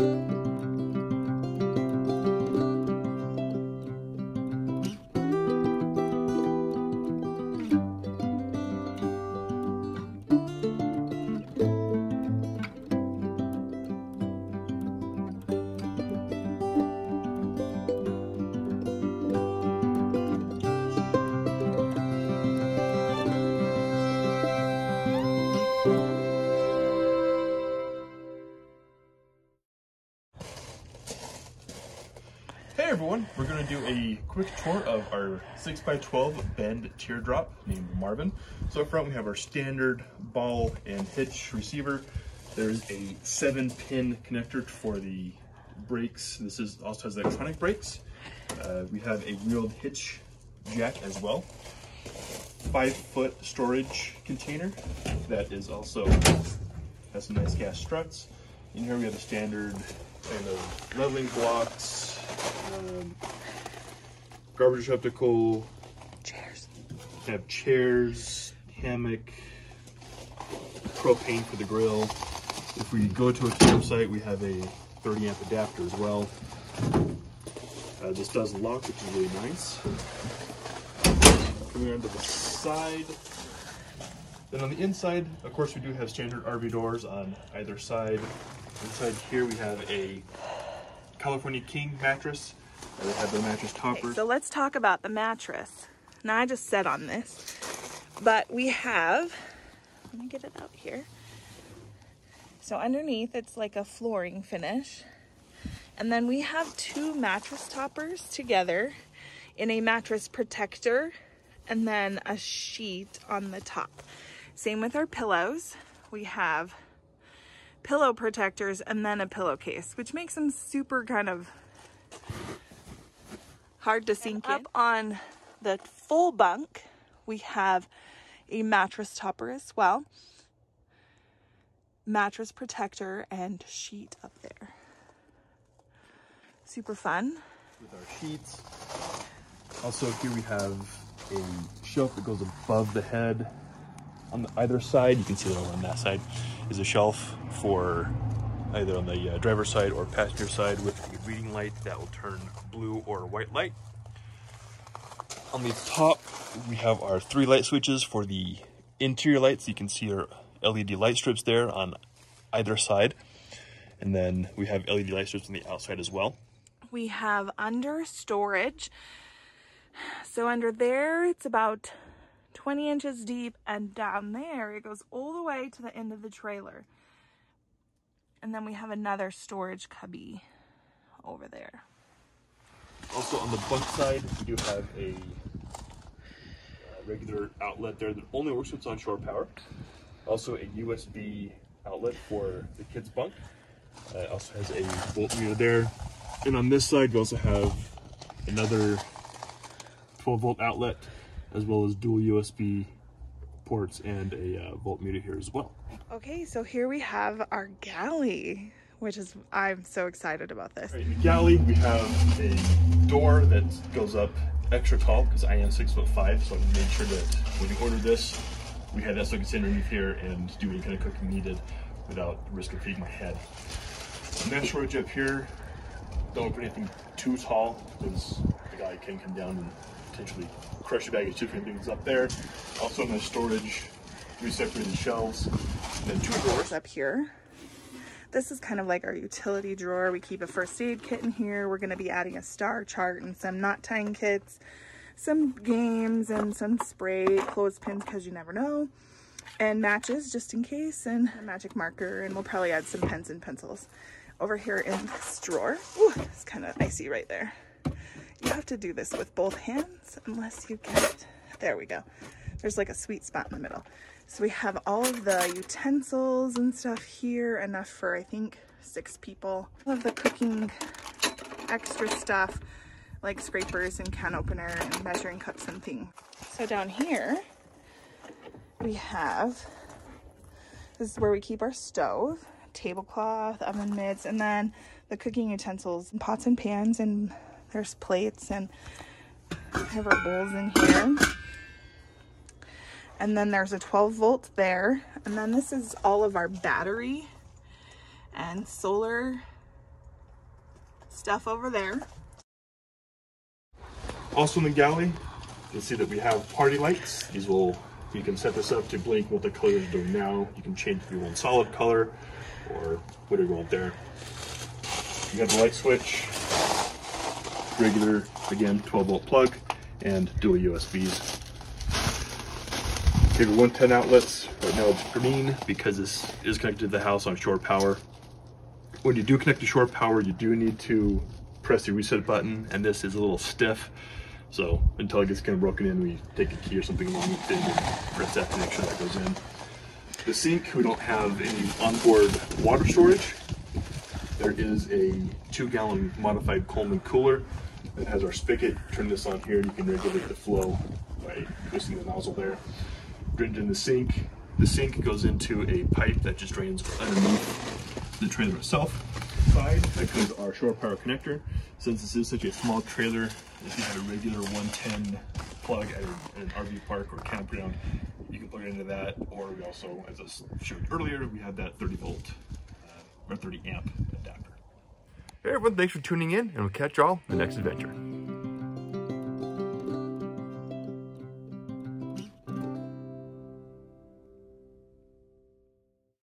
Hey we're going to do a quick tour of our 6x12 Bend teardrop named Marvin. So up front we have our standard ball and hitch receiver. There's a 7 pin connector for the brakes. This is also has electronic brakes. Uh, we have a wheeled hitch jack as well. 5 foot storage container that is also has some nice gas struts. In here we have the standard kind of leveling blocks, um, garbage receptacle, Chairs. have chairs, hammock, propane for the grill. If we go to a campsite, we have a 30 amp adapter as well. Uh, this does lock, which is really nice. Coming around to the side. Then on the inside, of course, we do have standard RV doors on either side. Inside here, we have a California King mattress. They have the mattress toppers. So let's talk about the mattress. Now I just sat on this, but we have, let me get it out here. So underneath it's like a flooring finish. And then we have two mattress toppers together in a mattress protector and then a sheet on the top. Same with our pillows. We have pillow protectors and then a pillowcase, which makes them super kind of hard to sink in. Up on the full bunk, we have a mattress topper as well, mattress protector, and sheet up there. Super fun. with our sheets. Also here we have a shelf that goes above the head. On either side, you can see that over on that side, is a shelf for either on the uh, driver's side or passenger side with a reading light that will turn blue or white light. On the top, we have our three light switches for the interior lights. You can see our LED light strips there on either side. And then we have LED light strips on the outside as well. We have under storage. So under there, it's about 20 inches deep, and down there, it goes all the way to the end of the trailer. And then we have another storage cubby over there. Also on the bunk side, we do have a uh, regular outlet there that only works with on shore power. Also a USB outlet for the kids' bunk. Uh, it also has a voltmeter there. And on this side, we also have another 12 volt outlet, as well as dual USB ports and a uh, voltmeter here as well. Okay, so here we have our galley, which is, I'm so excited about this. Right, in the galley, we have a door that goes up extra tall because I am six foot five, so I made sure that when we ordered this, we had that so I could sit underneath here and do any kind of cooking needed without risk of hitting my head. Mesh storage up here, don't put anything too tall because the guy can come down and potentially crush your bag of chicken things up there. Also mesh storage, three separated shelves, and then two drawers. up here. This is kind of like our utility drawer. We keep a first aid kit in here. We're going to be adding a star chart and some knot tying kits, some games and some spray clothespins because you never know, and matches just in case, and a magic marker, and we'll probably add some pens and pencils. Over here in this drawer, ooh, it's kind of icy right there. You have to do this with both hands unless you get, there we go. There's like a sweet spot in the middle. So we have all of the utensils and stuff here, enough for I think six people. All of the cooking extra stuff like scrapers and can opener and measuring cups and things. So down here we have, this is where we keep our stove, tablecloth, oven mitts, and then the cooking utensils, and pots and pans, and there's plates and have our bowls in here. And then there's a 12 volt there. And then this is all of our battery and solar stuff over there. Also in the galley, you'll see that we have party lights. These will, you can set this up to blink what the color is doing now. You can change if you want solid color or whatever you want there. You got the light switch, regular, again, 12 volt plug, and dual USBs. Okay, 110 outlets. Right now it's green because this is connected to the house on shore power. When you do connect to shore power, you do need to press the reset button, and this is a little stiff. So until it gets kind of broken in, we take a key or something along with it and press that to make sure that goes in. The sink, we don't have any onboard water storage. There is a two gallon modified Coleman cooler that has our spigot. Turn this on here, you can regulate the flow by twisting the nozzle there. Drained in the sink. The sink goes into a pipe that just drains underneath the trailer itself. Side, that goes our shore power connector. Since this is such a small trailer, if you had a regular 110 plug at an RV park or campground, you can plug it into that. Or we also, as I showed earlier, we have that 30 volt uh, or 30 amp everyone, thanks for tuning in, and we'll catch y'all in the next adventure.